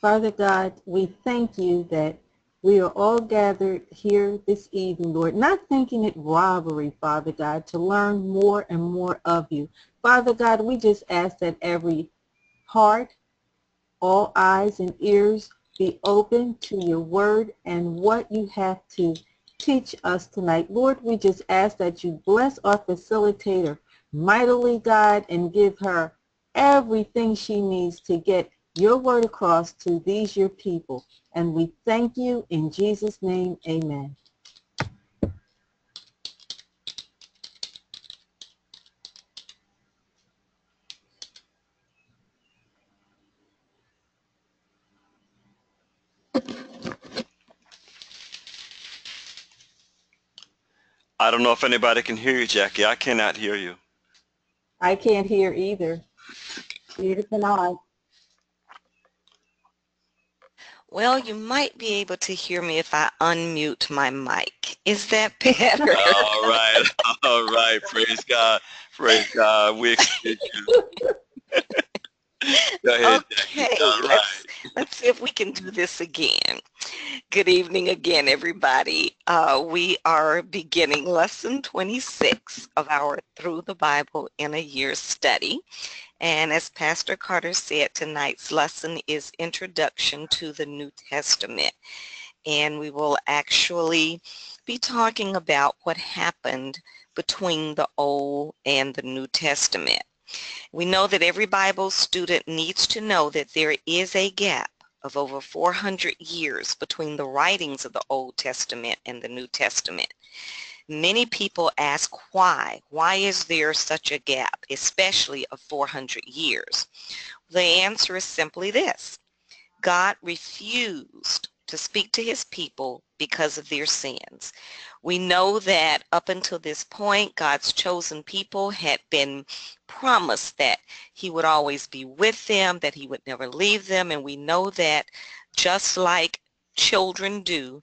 Father God, we thank you that we are all gathered here this evening, Lord, not thinking it robbery, Father God, to learn more and more of you. Father God, we just ask that every heart, all eyes and ears be open to your word and what you have to teach us tonight. Lord, we just ask that you bless our facilitator mightily, God, and give her everything she needs to get your word across to these your people. And we thank you in Jesus' name. Amen. I don't know if anybody can hear you, Jackie. I cannot hear you. I can't hear either. Neither can I. Well, you might be able to hear me if I unmute my mic. Is that better? All right. All right. Praise God. Praise God. We you. Go ahead, okay, All right. let's, let's see if we can do this again. Good evening again, everybody. Uh, we are beginning lesson 26 of our Through the Bible in a Year study. And as Pastor Carter said, tonight's lesson is Introduction to the New Testament. And we will actually be talking about what happened between the Old and the New Testament. We know that every Bible student needs to know that there is a gap of over 400 years between the writings of the Old Testament and the New Testament. Many people ask why. Why is there such a gap, especially of 400 years? The answer is simply this. God refused to speak to his people because of their sins. We know that up until this point, God's chosen people had been promised that he would always be with them, that he would never leave them, and we know that just like children do,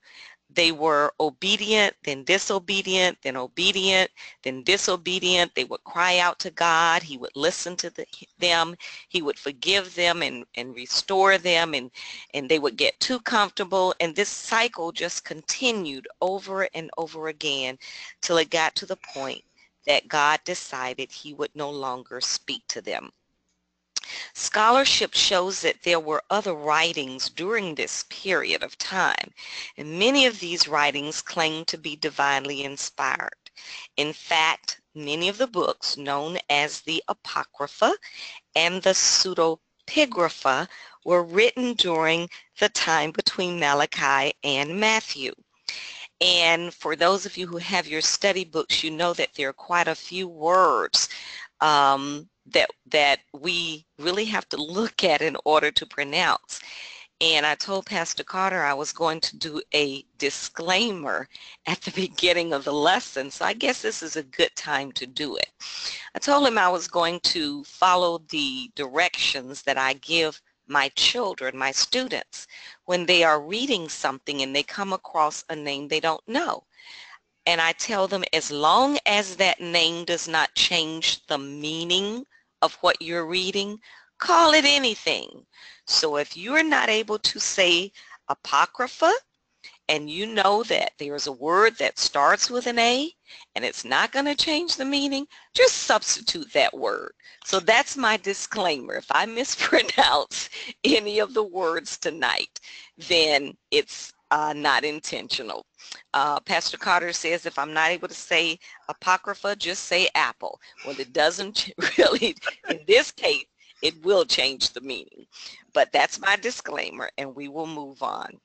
they were obedient, then disobedient, then obedient, then disobedient. They would cry out to God. He would listen to the, them. He would forgive them and, and restore them, and, and they would get too comfortable. And this cycle just continued over and over again till it got to the point that God decided he would no longer speak to them. Scholarship shows that there were other writings during this period of time, and many of these writings claim to be divinely inspired. In fact, many of the books known as the Apocrypha and the Pseudepigrapha were written during the time between Malachi and Matthew. And for those of you who have your study books, you know that there are quite a few words um, that that we really have to look at in order to pronounce. And I told Pastor Carter I was going to do a disclaimer at the beginning of the lesson, so I guess this is a good time to do it. I told him I was going to follow the directions that I give my children, my students, when they are reading something and they come across a name they don't know and I tell them as long as that name does not change the meaning of what you're reading, call it anything. So if you're not able to say apocrypha and you know that there's a word that starts with an A and it's not going to change the meaning, just substitute that word. So that's my disclaimer. If I mispronounce any of the words tonight, then it's uh, not intentional. Uh, Pastor Carter says if I'm not able to say apocrypha, just say apple. Well, it doesn't really, in this case, it will change the meaning. But that's my disclaimer, and we will move on.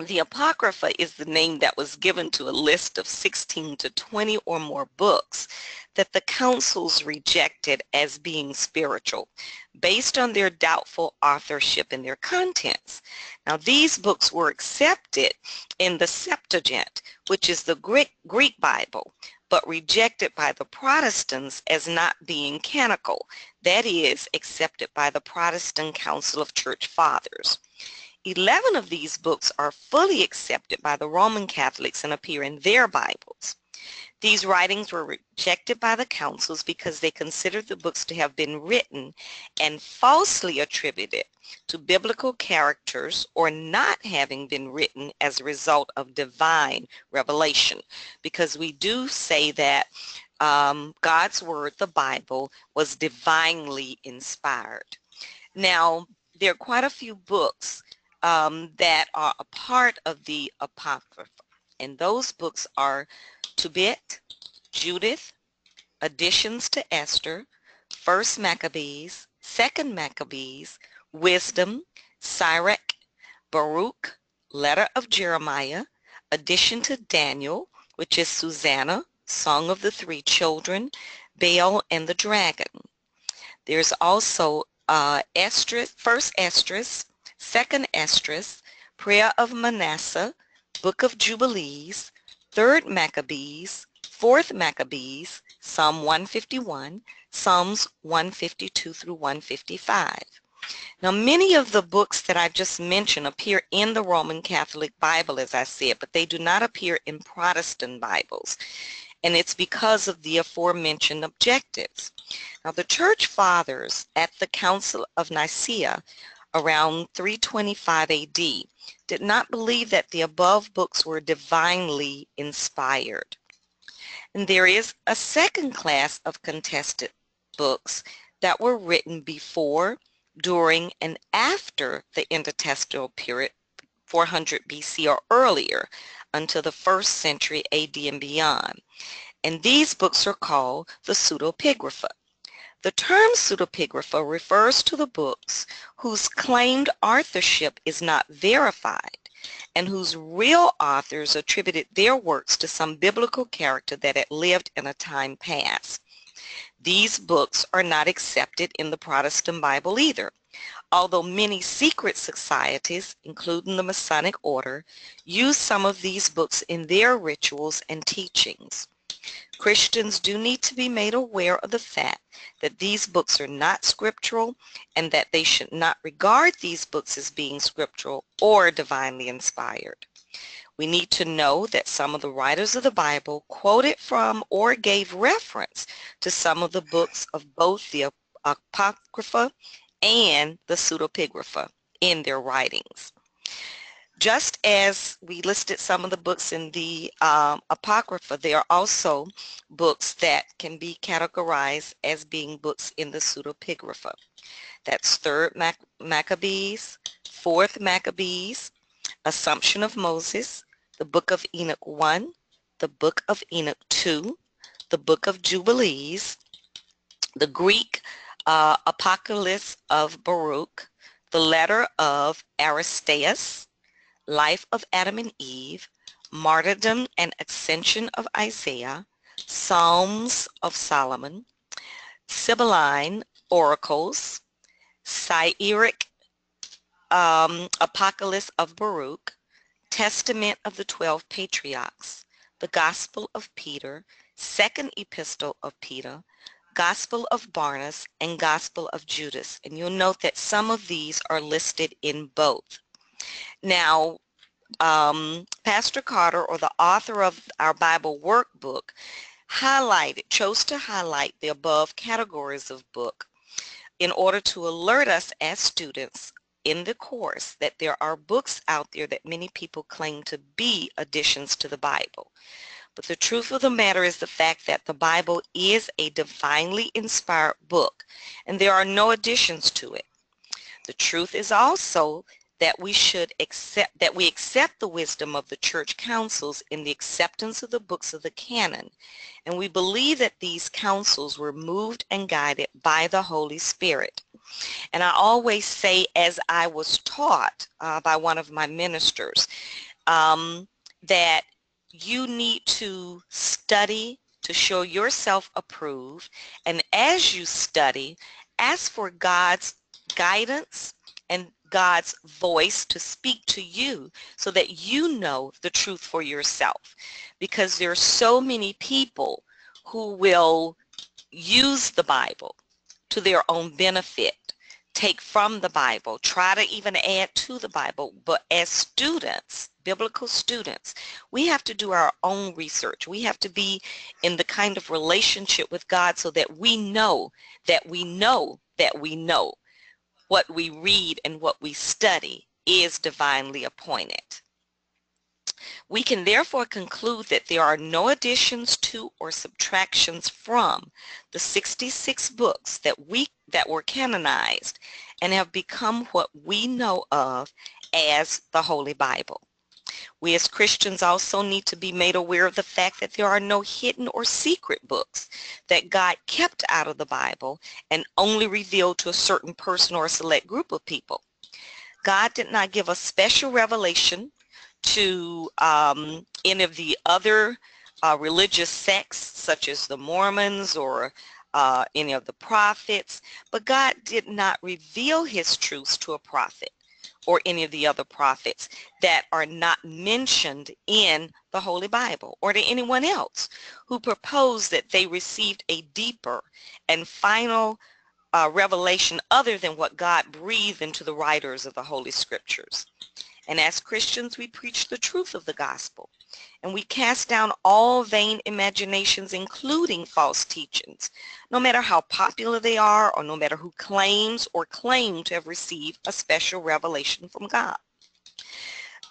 The Apocrypha is the name that was given to a list of 16 to 20 or more books that the councils rejected as being spiritual based on their doubtful authorship and their contents. Now these books were accepted in the Septuagint, which is the Greek, Greek Bible, but rejected by the Protestants as not being canonical, that is, accepted by the Protestant Council of Church Fathers. 11 of these books are fully accepted by the Roman Catholics and appear in their Bibles. These writings were rejected by the councils because they considered the books to have been written and falsely attributed to biblical characters or not having been written as a result of divine revelation. Because we do say that um, God's Word, the Bible, was divinely inspired. Now, there are quite a few books um, that are a part of the Apocrypha, and those books are Tobit, Judith, Additions to Esther, First Maccabees, Second Maccabees, Wisdom, Sirach, Baruch, Letter of Jeremiah, Addition to Daniel, which is Susanna, Song of the Three Children, Baal and the Dragon. There's also uh, Esdras, First Esdras, Second Esdras, Prayer of Manasseh, Book of Jubilees, Third Maccabees, Fourth Maccabees, Psalm 151, Psalms 152 through 155. Now, many of the books that I've just mentioned appear in the Roman Catholic Bible, as I said, but they do not appear in Protestant Bibles. And it's because of the aforementioned objectives. Now, the Church Fathers at the Council of Nicaea around 325 AD did not believe that the above books were divinely inspired. And there is a second class of contested books that were written before, during, and after the intertestamental period, 400 BC or earlier, until the first century AD and beyond. And these books are called the pseudepigrapha. The term pseudepigrapha refers to the books whose claimed authorship is not verified and whose real authors attributed their works to some biblical character that had lived in a time past. These books are not accepted in the Protestant Bible either, although many secret societies, including the Masonic Order, use some of these books in their rituals and teachings. Christians do need to be made aware of the fact that these books are not scriptural and that they should not regard these books as being scriptural or divinely inspired. We need to know that some of the writers of the Bible quoted from or gave reference to some of the books of both the Apocrypha and the Pseudepigrapha in their writings. Just as we listed some of the books in the um, Apocrypha, there are also books that can be categorized as being books in the Pseudepigrapha. That's 3rd Mac Maccabees, 4th Maccabees, Assumption of Moses, the Book of Enoch 1, the Book of Enoch 2, the Book of Jubilees, the Greek uh, Apocalypse of Baruch, the letter of Aristeas, Life of Adam and Eve, Martyrdom and Ascension of Isaiah, Psalms of Solomon, Sibylline Oracles, Syriac um, Apocalypse of Baruch, Testament of the Twelve Patriarchs, the Gospel of Peter, Second Epistle of Peter, Gospel of Barnabas, and Gospel of Judas. And you'll note that some of these are listed in both. Now, um, Pastor Carter, or the author of our Bible workbook, highlighted, chose to highlight the above categories of book in order to alert us as students in the course that there are books out there that many people claim to be additions to the Bible. But the truth of the matter is the fact that the Bible is a divinely inspired book and there are no additions to it. The truth is also that we should accept that we accept the wisdom of the church councils in the acceptance of the books of the canon. And we believe that these councils were moved and guided by the Holy Spirit. And I always say as I was taught uh, by one of my ministers um, that you need to study to show yourself approved. And as you study ask for God's guidance and God's voice to speak to you so that you know the truth for yourself. Because there are so many people who will use the Bible to their own benefit take from the Bible, try to even add to the Bible. But as students, biblical students, we have to do our own research. We have to be in the kind of relationship with God so that we know that we know that we know what we read and what we study is divinely appointed. We can therefore conclude that there are no additions to or subtractions from the 66 books that we that were canonized and have become what we know of as the Holy Bible. We as Christians also need to be made aware of the fact that there are no hidden or secret books that God kept out of the Bible and only revealed to a certain person or a select group of people. God did not give a special revelation to um, any of the other uh, religious sects such as the Mormons or uh, any of the prophets, but God did not reveal his truths to a prophet or any of the other prophets that are not mentioned in the Holy Bible or to anyone else who proposed that they received a deeper and final uh, revelation other than what God breathed into the writers of the Holy Scriptures. And as Christians, we preach the truth of the gospel. And we cast down all vain imaginations, including false teachings, no matter how popular they are or no matter who claims or claim to have received a special revelation from God.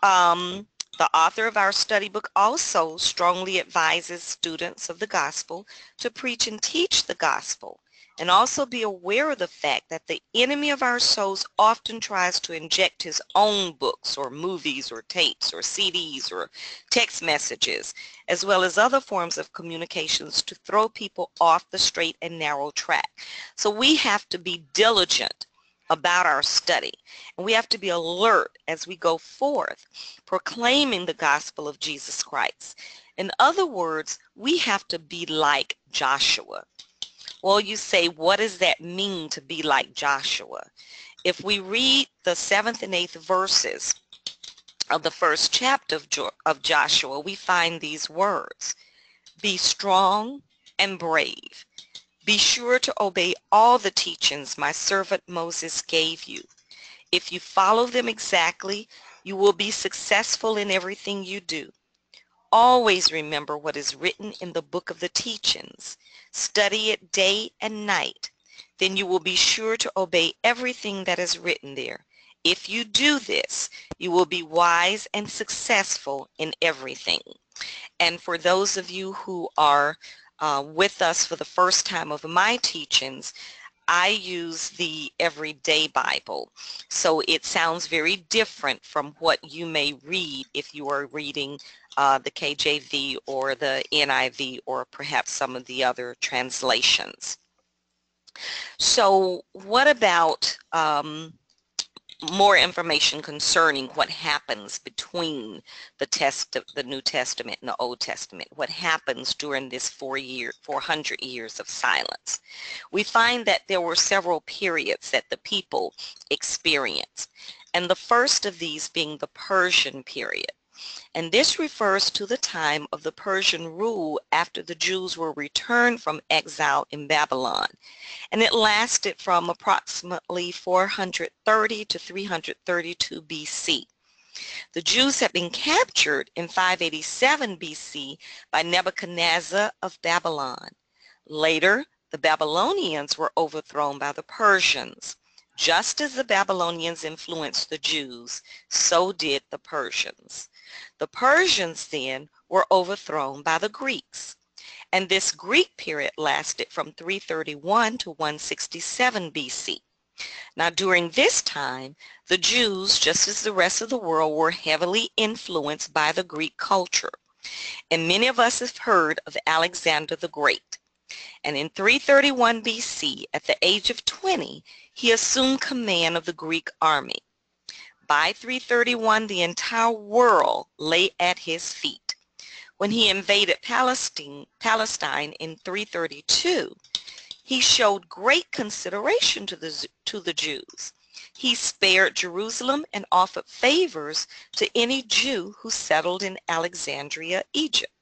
Um, the author of our study book also strongly advises students of the gospel to preach and teach the gospel and also be aware of the fact that the enemy of our souls often tries to inject his own books or movies or tapes or CDs or text messages, as well as other forms of communications to throw people off the straight and narrow track. So we have to be diligent about our study. And we have to be alert as we go forth, proclaiming the gospel of Jesus Christ. In other words, we have to be like Joshua. Well, you say, what does that mean to be like Joshua? If we read the seventh and eighth verses of the first chapter of, jo of Joshua, we find these words. Be strong and brave. Be sure to obey all the teachings my servant Moses gave you. If you follow them exactly, you will be successful in everything you do. Always remember what is written in the book of the teachings. Study it day and night. Then you will be sure to obey everything that is written there. If you do this, you will be wise and successful in everything. And for those of you who are uh, with us for the first time of my teachings, I use the Everyday Bible. So it sounds very different from what you may read if you are reading uh, the KJV or the NIV or perhaps some of the other translations. So what about um, more information concerning what happens between the test of the New Testament and the Old Testament, what happens during this four year, 400 years of silence. We find that there were several periods that the people experienced, and the first of these being the Persian period and this refers to the time of the Persian rule after the Jews were returned from exile in Babylon. And it lasted from approximately 430 to 332 BC. The Jews had been captured in 587 BC by Nebuchadnezzar of Babylon. Later, the Babylonians were overthrown by the Persians. Just as the Babylonians influenced the Jews, so did the Persians. The Persians then were overthrown by the Greeks. And this Greek period lasted from 331 to 167 BC. Now during this time, the Jews, just as the rest of the world, were heavily influenced by the Greek culture. And many of us have heard of Alexander the Great. And in 331 BC, at the age of 20, he assumed command of the Greek army. By 331, the entire world lay at his feet. When he invaded Palestine, Palestine in 332, he showed great consideration to the, to the Jews. He spared Jerusalem and offered favors to any Jew who settled in Alexandria, Egypt.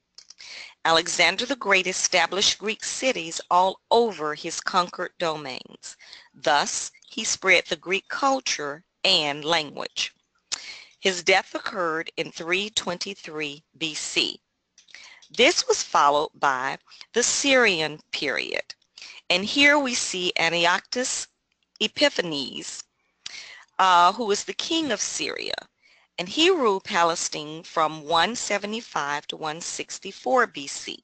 Alexander the Great established Greek cities all over his conquered domains. Thus, he spread the Greek culture and language. His death occurred in 323 BC. This was followed by the Syrian period. And here we see Antiochus Epiphanes, uh, who was the king of Syria. And he ruled Palestine from 175 to 164 BC.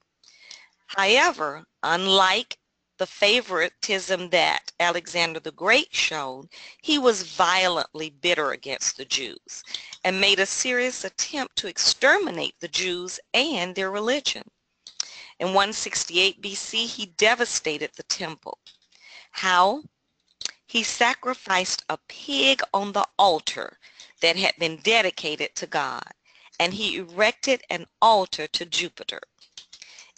However, unlike the favoritism that Alexander the Great showed, he was violently bitter against the Jews and made a serious attempt to exterminate the Jews and their religion. In 168 BC, he devastated the temple. How? He sacrificed a pig on the altar that had been dedicated to God, and he erected an altar to Jupiter.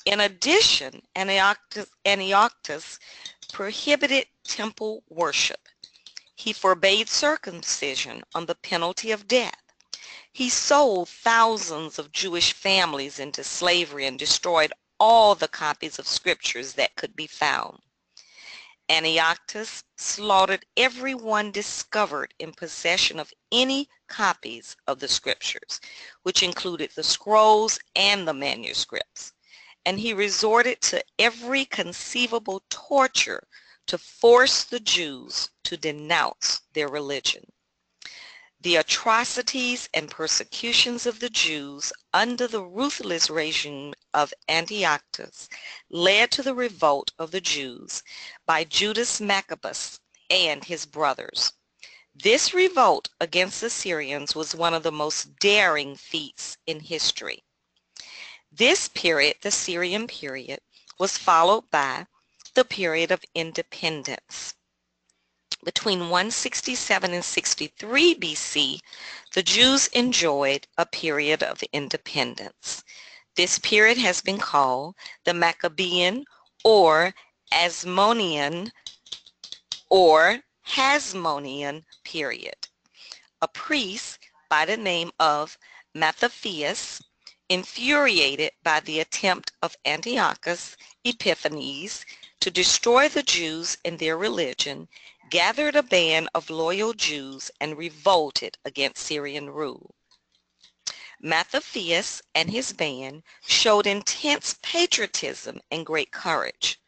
In addition, Antiochus, Antiochus prohibited temple worship. He forbade circumcision on the penalty of death. He sold thousands of Jewish families into slavery and destroyed all the copies of scriptures that could be found. Antiochus slaughtered everyone discovered in possession of any copies of the scriptures, which included the scrolls and the manuscripts and he resorted to every conceivable torture to force the Jews to denounce their religion. The atrocities and persecutions of the Jews under the ruthless regime of Antiochus led to the revolt of the Jews by Judas Maccabeus and his brothers. This revolt against the Syrians was one of the most daring feats in history. This period, the Syrian period, was followed by the period of independence. Between 167 and 63 BC, the Jews enjoyed a period of independence. This period has been called the Maccabean or Asmonean or Hasmonean period. A priest by the name of Mattathias infuriated by the attempt of Antiochus Epiphanes to destroy the Jews and their religion, gathered a band of loyal Jews and revolted against Syrian rule. Mattathias and his band showed intense patriotism and great courage.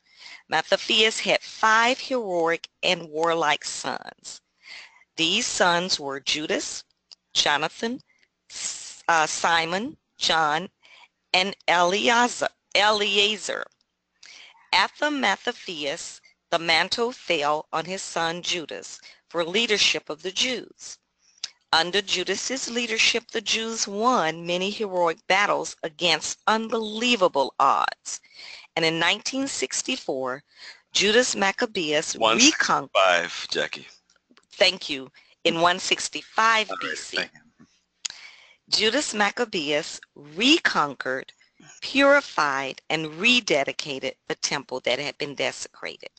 Mattathias had five heroic and warlike sons. These sons were Judas, Jonathan, uh, Simon, John, and Eleazar. Eleazar. The mantle fell on his son Judas for leadership of the Jews. Under Judas's leadership, the Jews won many heroic battles against unbelievable odds. And in 1964, Judas Maccabeus reconquered. Five, Jackie. Thank you. In 165 BC. Judas Maccabeus reconquered, purified, and rededicated the temple that had been desecrated.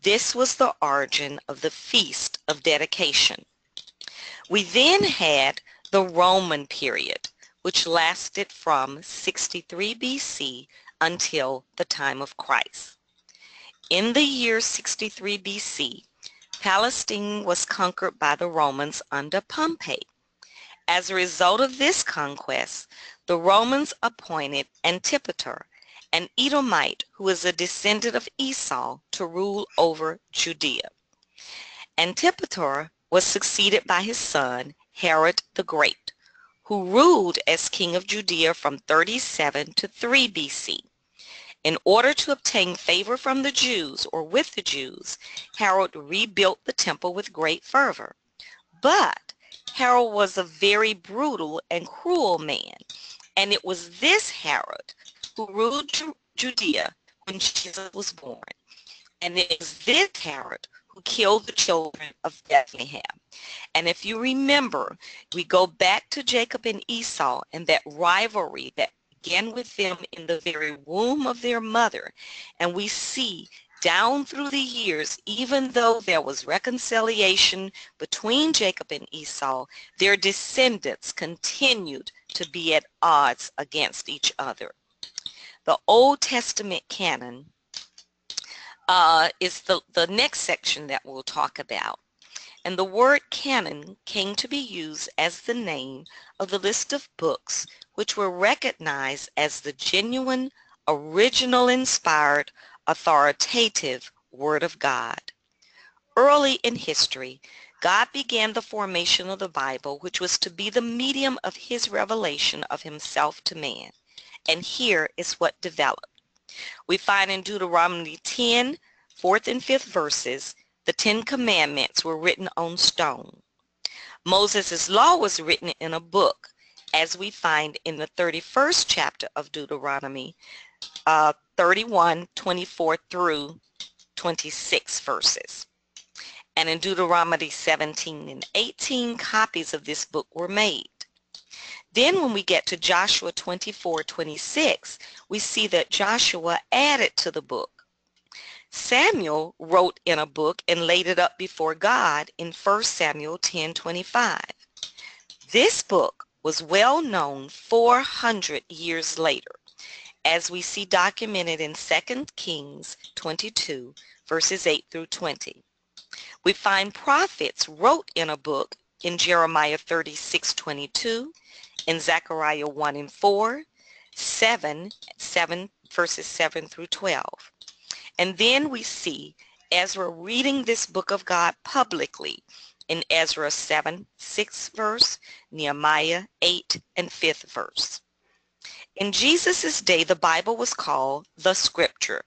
This was the origin of the Feast of Dedication. We then had the Roman period, which lasted from 63 BC until the time of Christ. In the year 63 BC, Palestine was conquered by the Romans under Pompey. As a result of this conquest, the Romans appointed Antipater, an Edomite who was a descendant of Esau, to rule over Judea. Antipater was succeeded by his son, Herod the Great, who ruled as king of Judea from 37 to 3 BC. In order to obtain favor from the Jews or with the Jews, Herod rebuilt the temple with great fervor. But Herod was a very brutal and cruel man. And it was this Herod who ruled Judea when Jesus was born. And it was this Herod who killed the children of Bethlehem. And if you remember, we go back to Jacob and Esau and that rivalry that began with them in the very womb of their mother. And we see down through the years, even though there was reconciliation between Jacob and Esau, their descendants continued to be at odds against each other. The Old Testament canon uh, is the, the next section that we'll talk about. and the word canon came to be used as the name of the list of books which were recognized as the genuine, original inspired, authoritative Word of God. Early in history, God began the formation of the Bible, which was to be the medium of his revelation of himself to man. And here is what developed. We find in Deuteronomy 10, 4th and 5th verses, the Ten Commandments were written on stone. Moses' law was written in a book, as we find in the 31st chapter of Deuteronomy, uh, 31, 24 through 26 verses. And in Deuteronomy 17 and 18, copies of this book were made. Then when we get to Joshua 24, 26, we see that Joshua added to the book. Samuel wrote in a book and laid it up before God in 1 Samuel 10:25. This book was well known 400 years later, as we see documented in 2 Kings 22, verses 8 through 20. We find prophets wrote in a book in Jeremiah 36:22, in Zechariah 1 and 4, 7, 7 verses 7 through 12. And then we see Ezra reading this book of God publicly in Ezra 7, 6 verse, Nehemiah 8 and 5th verse. In Jesus' day, the Bible was called the Scripture,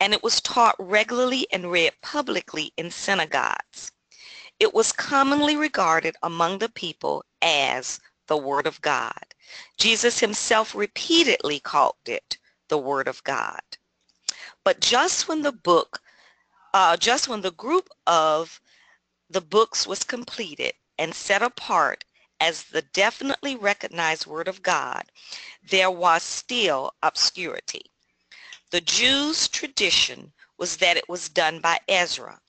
and it was taught regularly and read publicly in synagogues. It was commonly regarded among the people as the Word of God. Jesus himself repeatedly called it the Word of God. But just when the book, uh, just when the group of the books was completed and set apart as the definitely recognized Word of God, there was still obscurity. The Jews' tradition was that it was done by Ezra.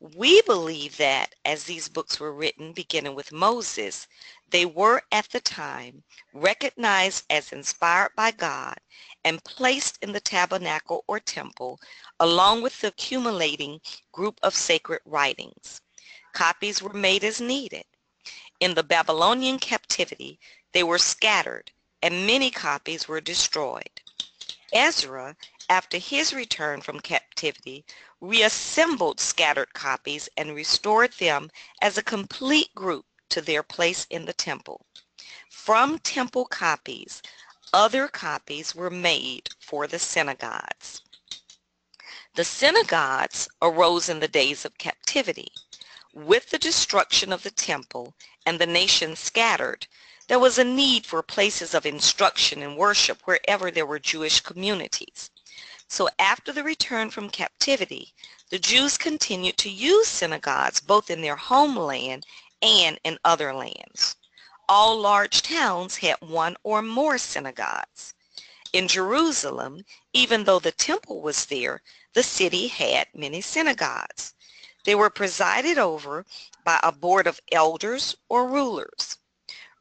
We believe that as these books were written, beginning with Moses, they were at the time recognized as inspired by God and placed in the tabernacle or temple along with the accumulating group of sacred writings. Copies were made as needed. In the Babylonian captivity, they were scattered and many copies were destroyed. Ezra, after his return from captivity, reassembled scattered copies and restored them as a complete group to their place in the temple. From temple copies, other copies were made for the synagogues. The synagogues arose in the days of captivity. With the destruction of the temple and the nation scattered, there was a need for places of instruction and worship wherever there were Jewish communities. So after the return from captivity, the Jews continued to use synagogues both in their homeland and in other lands. All large towns had one or more synagogues. In Jerusalem, even though the temple was there, the city had many synagogues. They were presided over by a board of elders or rulers.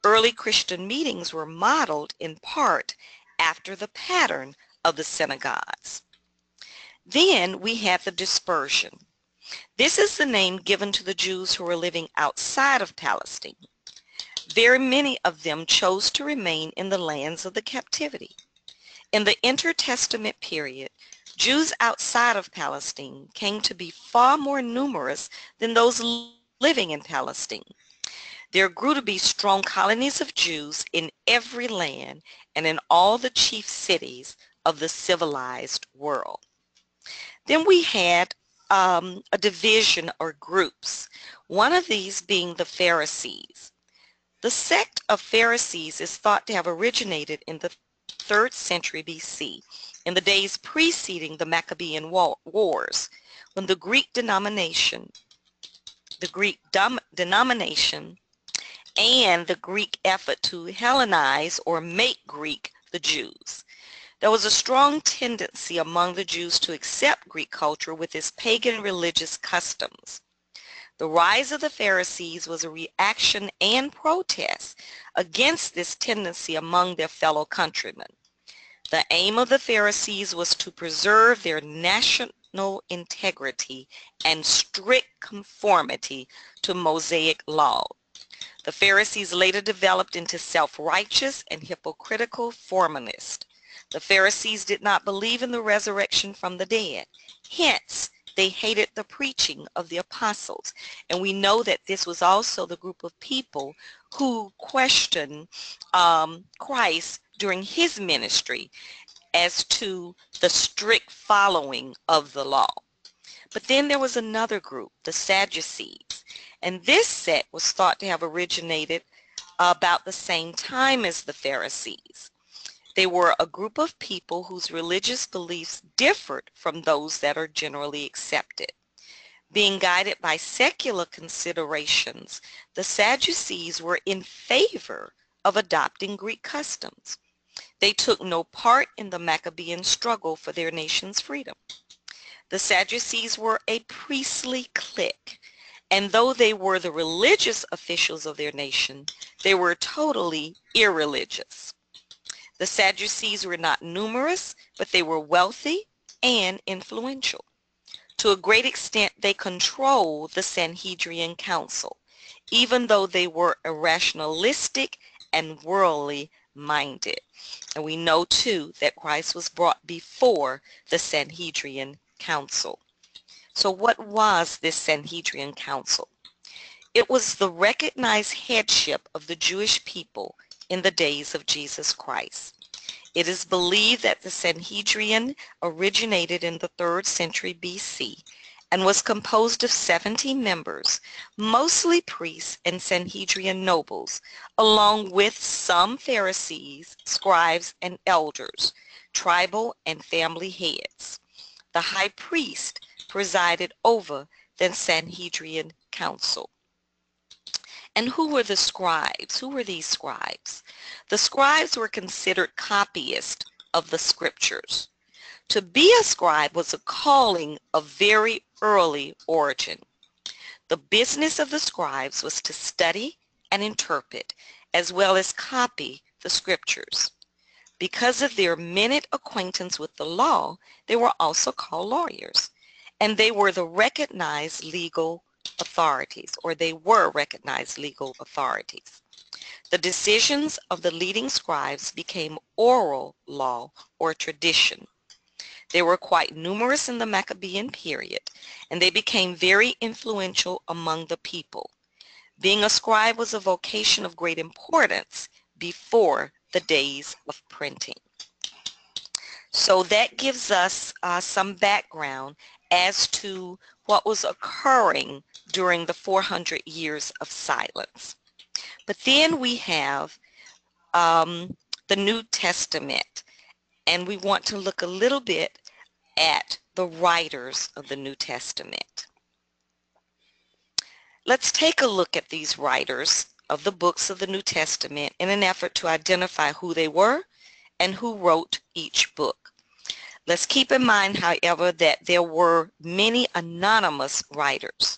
Early Christian meetings were modeled in part after the pattern of the synagogues. Then we have the dispersion. This is the name given to the Jews who were living outside of Palestine. Very many of them chose to remain in the lands of the captivity. In the intertestament period, Jews outside of Palestine came to be far more numerous than those living in Palestine. There grew to be strong colonies of Jews in every land and in all the chief cities of the civilized world. Then we had um, a division or groups, one of these being the Pharisees. The sect of Pharisees is thought to have originated in the 3rd century BC, in the days preceding the Maccabean Wars, when the Greek denomination, the Greek denomination and the Greek effort to Hellenize or make Greek the Jews. There was a strong tendency among the Jews to accept Greek culture with its pagan religious customs. The rise of the Pharisees was a reaction and protest against this tendency among their fellow countrymen. The aim of the Pharisees was to preserve their national integrity and strict conformity to Mosaic law. The Pharisees later developed into self-righteous and hypocritical formalists. The Pharisees did not believe in the resurrection from the dead. Hence, they hated the preaching of the apostles. And we know that this was also the group of people who questioned um, Christ during his ministry as to the strict following of the law. But then there was another group, the Sadducees. And this sect was thought to have originated about the same time as the Pharisees. They were a group of people whose religious beliefs differed from those that are generally accepted. Being guided by secular considerations, the Sadducees were in favor of adopting Greek customs. They took no part in the Maccabean struggle for their nation's freedom. The Sadducees were a priestly clique, and though they were the religious officials of their nation, they were totally irreligious. The Sadducees were not numerous, but they were wealthy and influential. To a great extent, they controlled the Sanhedrin Council, even though they were irrationalistic and worldly minded. And we know too that Christ was brought before the Sanhedrin Council. So what was this Sanhedrin Council? It was the recognized headship of the Jewish people in the days of Jesus Christ. It is believed that the Sanhedrin originated in the 3rd century BC and was composed of 70 members, mostly priests and Sanhedrin nobles, along with some Pharisees, scribes, and elders, tribal and family heads. The high priest presided over the Sanhedrin council. And who were the scribes? Who were these scribes? The scribes were considered copyists of the scriptures. To be a scribe was a calling of very early origin. The business of the scribes was to study and interpret as well as copy the scriptures. Because of their minute acquaintance with the law, they were also called lawyers, and they were the recognized legal authorities, or they were recognized legal authorities. The decisions of the leading scribes became oral law or tradition. They were quite numerous in the Maccabean period, and they became very influential among the people. Being a scribe was a vocation of great importance before the days of printing. So that gives us uh, some background as to what was occurring during the 400 years of silence. But then we have um, the New Testament, and we want to look a little bit at the writers of the New Testament. Let's take a look at these writers of the books of the New Testament in an effort to identify who they were and who wrote each book. Let's keep in mind, however, that there were many anonymous writers.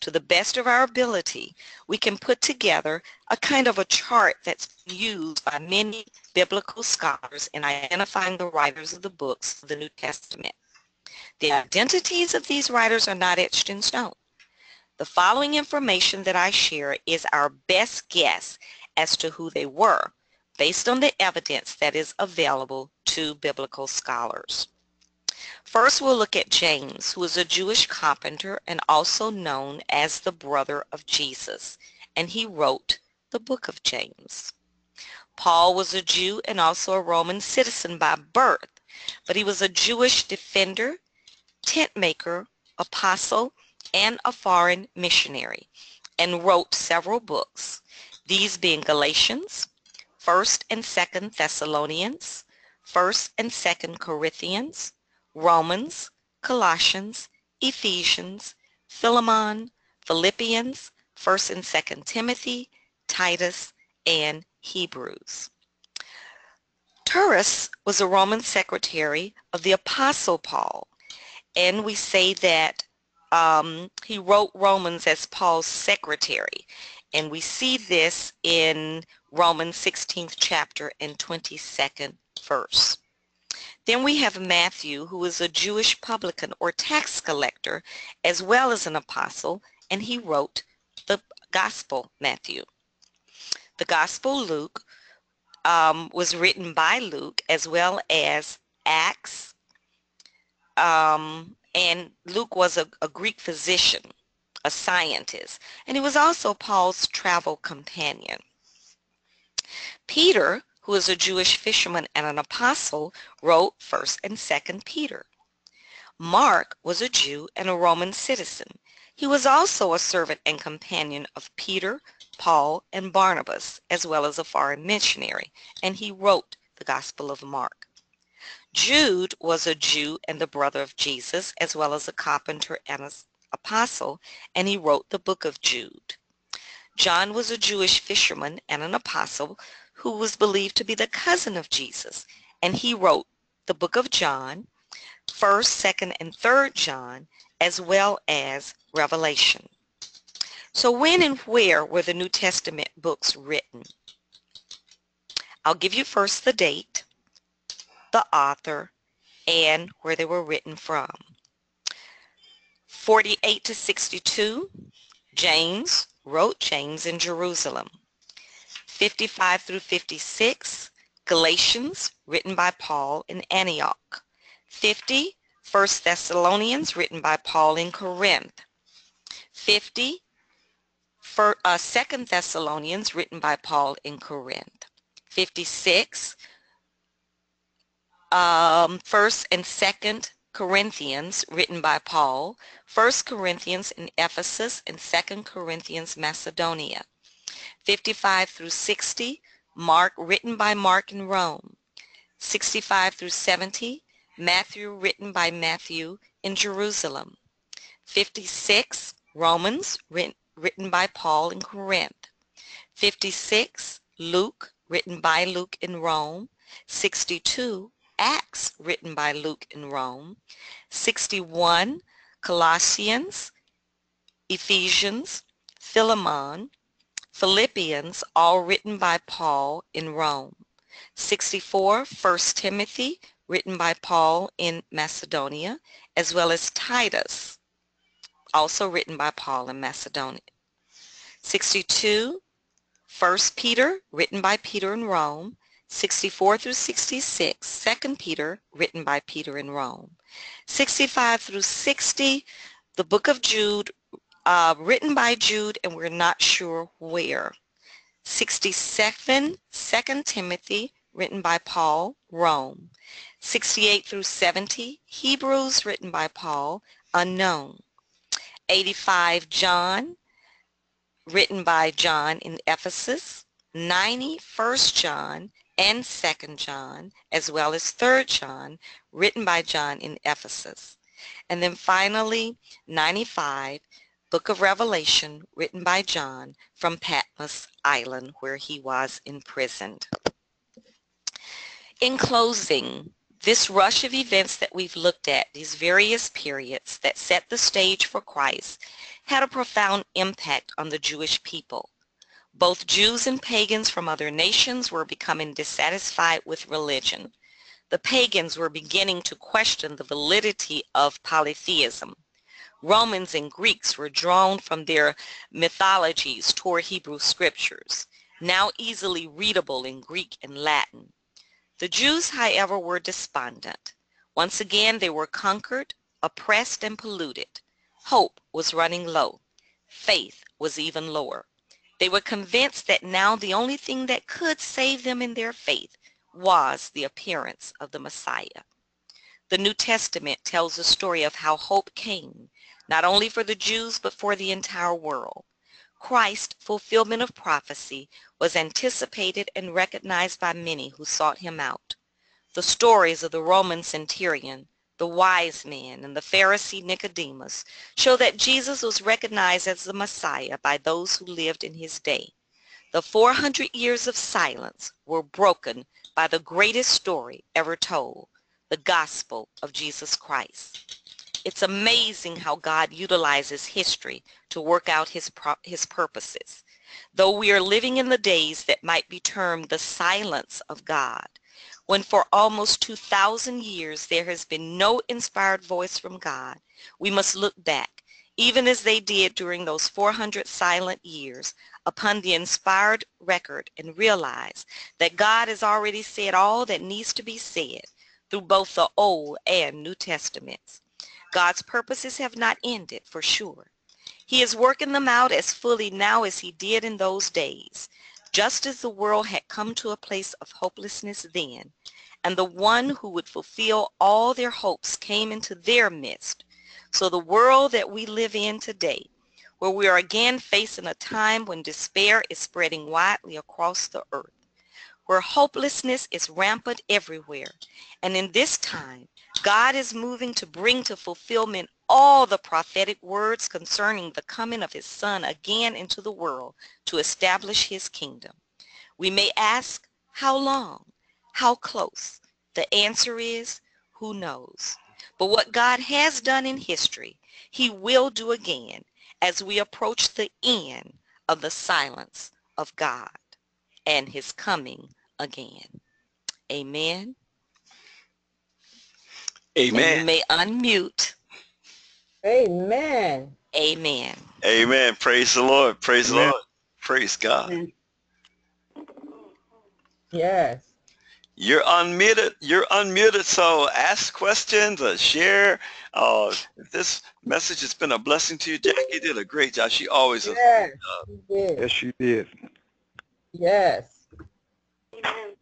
To the best of our ability, we can put together a kind of a chart that's used by many biblical scholars in identifying the writers of the books of the New Testament. The identities of these writers are not etched in stone. The following information that I share is our best guess as to who they were, based on the evidence that is available to biblical scholars. First, we'll look at James, who was a Jewish carpenter and also known as the brother of Jesus, and he wrote the book of James. Paul was a Jew and also a Roman citizen by birth, but he was a Jewish defender, tent maker, apostle, and a foreign missionary, and wrote several books, these being Galatians, 1st and 2nd Thessalonians, 1st and 2nd Corinthians, Romans, Colossians, Ephesians, Philemon, Philippians, 1st and 2nd Timothy, Titus, and Hebrews. Tertullus was a Roman secretary of the Apostle Paul, and we say that um, he wrote Romans as Paul's secretary. And we see this in Romans 16th chapter and 22nd verse. Then we have Matthew, who is a Jewish publican or tax collector, as well as an apostle, and he wrote the Gospel Matthew. The Gospel Luke um, was written by Luke, as well as Acts, um, and Luke was a, a Greek physician, a scientist, and he was also Paul's travel companion. Peter, who is a Jewish fisherman and an apostle, wrote 1st and 2nd Peter. Mark was a Jew and a Roman citizen. He was also a servant and companion of Peter, Paul, and Barnabas, as well as a foreign missionary, and he wrote the Gospel of Mark. Jude was a Jew and the brother of Jesus, as well as a carpenter and an apostle, and he wrote the book of Jude. John was a Jewish fisherman and an apostle who was believed to be the cousin of Jesus, and he wrote the book of John, 1st, 2nd, and 3rd John, as well as Revelation. So when and where were the New Testament books written? I'll give you first the date, the author, and where they were written from. 48 to 62, James wrote James in Jerusalem. 55 through 56, Galatians, written by Paul in Antioch. 50, 1 Thessalonians, written by Paul in Corinth. 50, for, uh, 2 Thessalonians, written by Paul in Corinth. 56, um, 1st and 2nd Corinthians, written by Paul. 1st Corinthians in Ephesus and 2nd Corinthians Macedonia. 55 through 60, Mark, written by Mark in Rome. 65 through 70, Matthew, written by Matthew in Jerusalem. 56, Romans, written, written by Paul in Corinth. 56, Luke, written by Luke in Rome. 62, Acts, written by Luke in Rome. 61, Colossians, Ephesians, Philemon, Philippians, all written by Paul in Rome. 64, 1 Timothy, written by Paul in Macedonia, as well as Titus, also written by Paul in Macedonia. 62, 1 Peter, written by Peter in Rome. 64 through 66, 2 Peter, written by Peter in Rome. 65 through 60, the book of Jude, uh, written by Jude, and we're not sure where. 67, 2 Timothy, written by Paul, Rome. 68 through 70, Hebrews, written by Paul, unknown. 85, John, written by John in Ephesus. 90, 1 John and Second John, as well as Third John, written by John in Ephesus. And then finally, 95, Book of Revelation, written by John from Patmos Island, where he was imprisoned. In closing, this rush of events that we've looked at, these various periods that set the stage for Christ, had a profound impact on the Jewish people. Both Jews and pagans from other nations were becoming dissatisfied with religion. The pagans were beginning to question the validity of polytheism. Romans and Greeks were drawn from their mythologies toward Hebrew scriptures, now easily readable in Greek and Latin. The Jews, however, were despondent. Once again, they were conquered, oppressed, and polluted. Hope was running low. Faith was even lower. They were convinced that now the only thing that could save them in their faith was the appearance of the Messiah. The New Testament tells the story of how hope came, not only for the Jews, but for the entire world. Christ's fulfillment of prophecy was anticipated and recognized by many who sought him out. The stories of the Roman centurion, the wise men, and the Pharisee Nicodemus show that Jesus was recognized as the Messiah by those who lived in his day. The 400 years of silence were broken by the greatest story ever told, the gospel of Jesus Christ. It's amazing how God utilizes history to work out his, his purposes. Though we are living in the days that might be termed the silence of God, When for almost 2,000 years there has been no inspired voice from God, we must look back, even as they did during those 400 silent years, upon the inspired record and realize that God has already said all that needs to be said through both the Old and New Testaments. God's purposes have not ended, for sure. He is working them out as fully now as he did in those days. Just as the world had come to a place of hopelessness then, and the one who would fulfill all their hopes came into their midst, so the world that we live in today, where we are again facing a time when despair is spreading widely across the earth, where hopelessness is rampant everywhere, and in this time, God is moving to bring to fulfillment all the prophetic words concerning the coming of his son again into the world to establish his kingdom. We may ask, how long? How close? The answer is, who knows? But what God has done in history, he will do again as we approach the end of the silence of God and his coming again. Amen. And you Amen. may unmute. Amen. Amen. Amen. Praise the Lord. Praise the Lord. Praise God. Yes. You're unmuted. You're unmuted. So ask questions or share. Uh, if this message has been a blessing to you, Jackie did a great job. She always does. Yes. You did. Yes, you did. Yes. Amen.